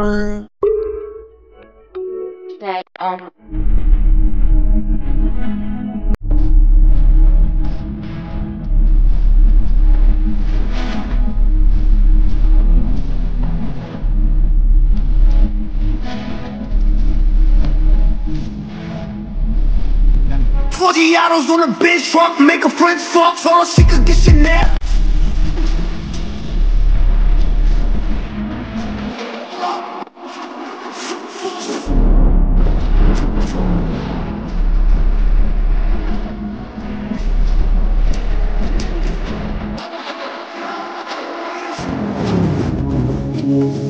that um Forty autos on a bench truck, make a French fuck, so she could get Chanel. Stop.